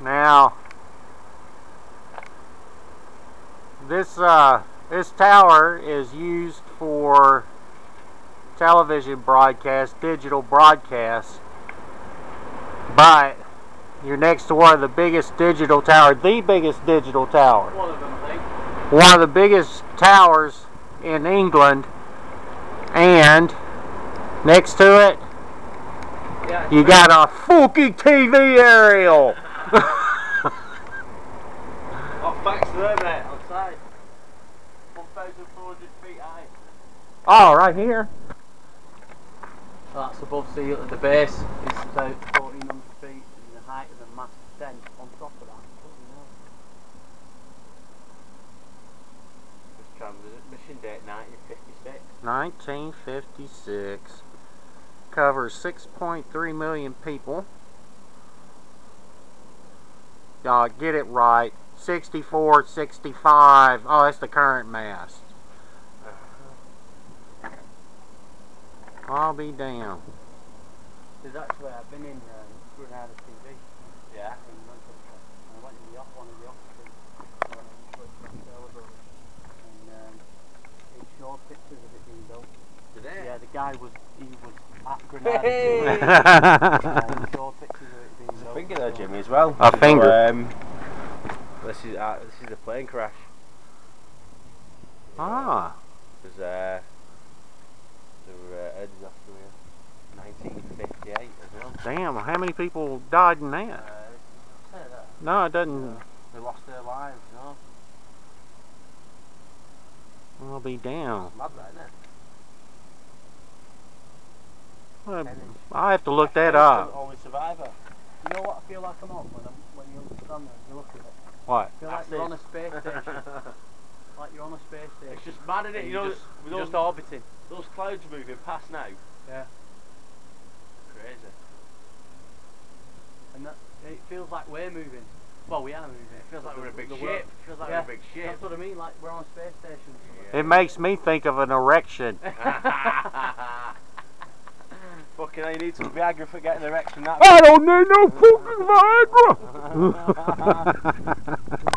Now, this uh, this tower is used for television broadcast, digital broadcast, but you're next to one of the biggest digital tower, the biggest digital tower. One of them, I think. One of the biggest towers in England, and next to it, Yeah. you got a fucking TV aerial. What facts there, mate? Outside. 1,400 feet high. Oh, right here. That's above sea at the base. It's about 1,400 feet, and the height of the mast then on top of that. Hell. This transmission date 1956. 1956. Covers 6.3 million people. Y'all get it right. 64, 65. Oh, that's the current mast. I'll be damned. There's actually, I've been in um, Granada TV. Yeah. In Manchester. And I went in the off one of the offices. when I was working on Taylor And um, it showed pictures of it being built. Today? Yeah, the guy was, he was at Granada Hey! TV. and showed pictures of it being There's a built. finger there, Jimmy, as well. A finger. Um, this is uh, this is a plane crash. ah. There's uh, there were uh, air disaster here, 1958 as well. Damn, how many people died in that? Uh, that. No, it doesn't. They lost their lives, no? I'll be down. Mad that, isn't it? Well, I have to look that up. Only survivor. You know what I feel like I'm on when, I'm, when you understand that, you look at it? What? I feel like you're on a space station. like you're on a space station. It's just mad, isn't it? You you're know, just, with you're those, just orbiting. those clouds moving past now. Yeah. Crazy. And that, it feels like we're moving. Well, we are moving. It feels like we're in a big ship. world- It feels like yeah, we're a big ship. That's what I mean, like we're on a space station. It makes me think of an erection. Fucking hell, you need some Viagra for getting erection that I don't need no fucking Viagra.